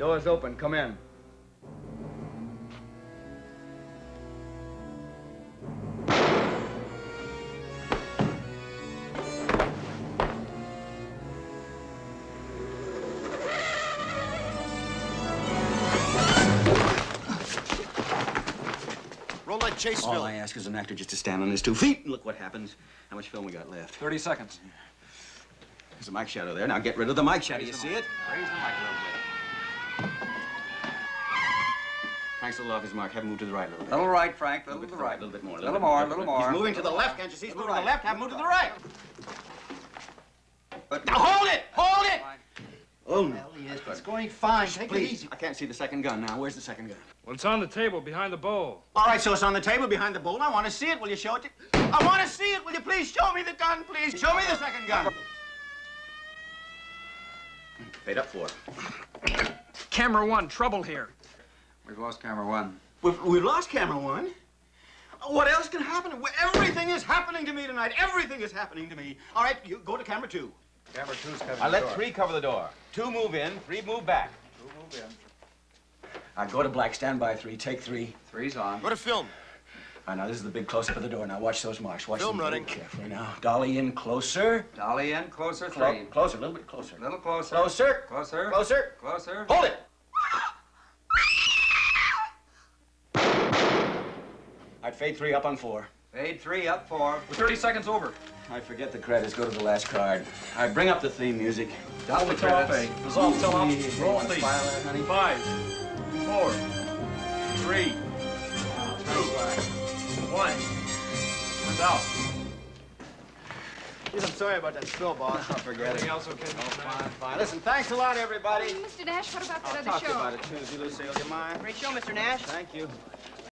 Door's open. Come in. Roll like chase All. I ask is an actor just to stand on his two feet and look what happens. How much film we got left? 30 seconds. There's a mic shadow there. Now get rid of the mic shadow. You see it? Raise the mic a little bit. Frank's a little off his mark. Have him move to the right a little bit. Little right, Frank. A Little bit to to the the right. A little bit more. A Little more, A little more. He's moving to the left, can't you see? He's moving to the left. Have him move to the right. But Now hold it! Hold it! Oh, no. Elliot, it's going fine. Take it easy. I can't see the second gun now. Where's the second gun? Well, it's on the table behind the bowl. All right, so it's on the table behind the bowl. I want to see it. Will you show it to... I want to see it. Will you please show me the gun, please? Show me the second gun. Paid up for it. Camera one, trouble here. We've lost camera one. We've, we've lost camera one. What else can happen? Everything is happening to me tonight. Everything is happening to me. All right, you go to camera two. Camera two's covering I let door. three cover the door. Two move in, three move back. Two move in. All right, go to black. Stand by three. Take three. Three's on. Go to film. All right, now this is the big close-up of the door. Now watch those marks. Watch Film them very running. carefully. Now, dolly in closer. Dolly in. Closer. Clo- Three. closer, a little bit closer. A little closer. Closer. Closer. Closer. Closer. Hold it. Right, fade three up on four. Fade three, up four. We're 30 seconds over. I forget the credits. Go to the last card. All right, bring up the theme music. Down the credits. eight. Dissolve till up. Yeah, Roll wanna please. that, honey? Five, four, three, two, one. Turns out. Yes, I'm sorry about that spill, boss. I forget Everything it. else okay? Mr. Nash? Fine. Listen, thanks a lot, everybody. Oh, Mr. Nash, what about that I'll other talk to you show? about it Tuesday, Lucille. Do you mind? Great show, Mr. Nash. Thank you.